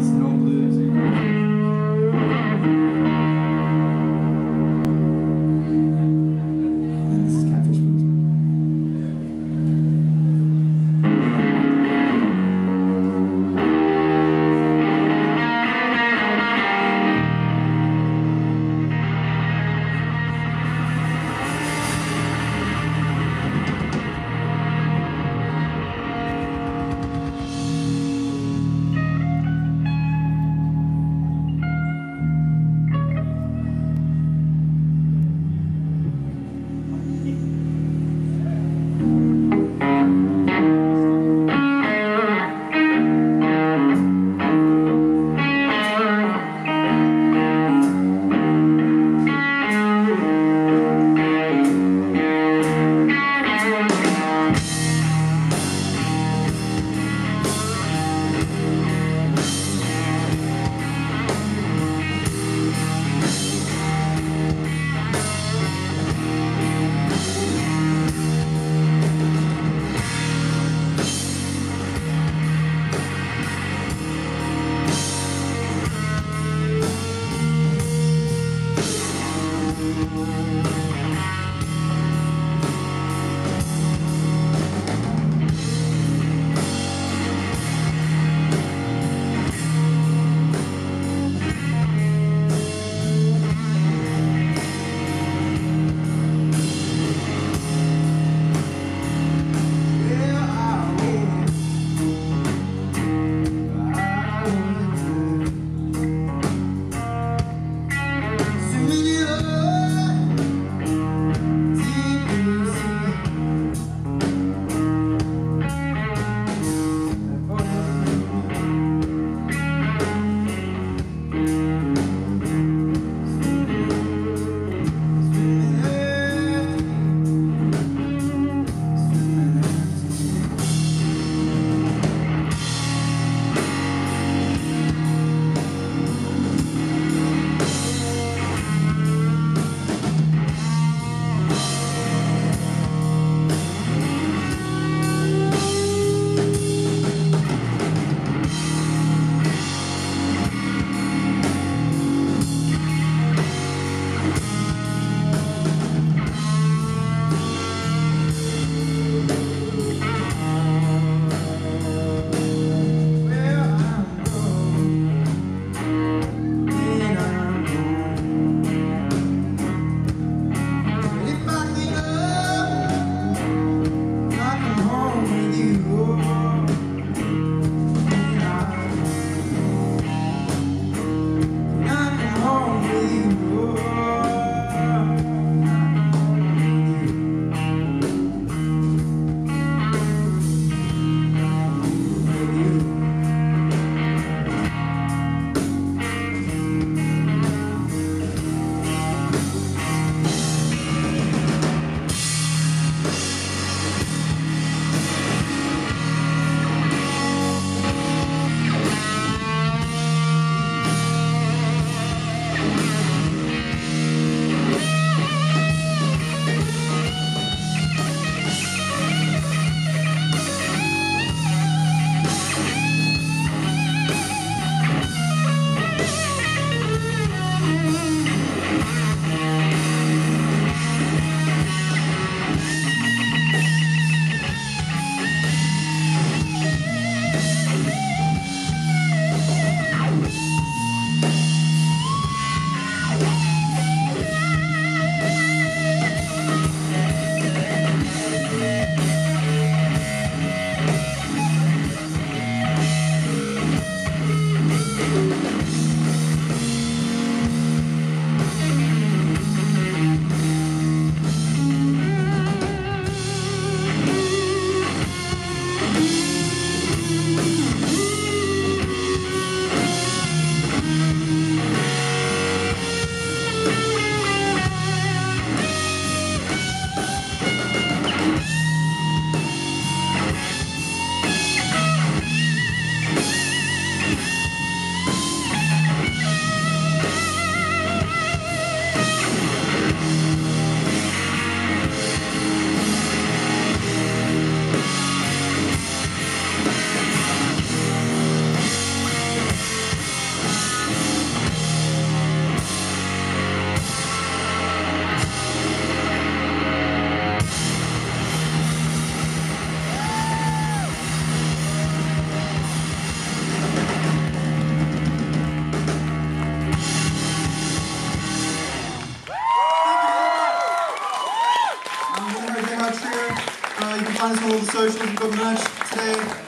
Snow find us all the socials. We've got merch today.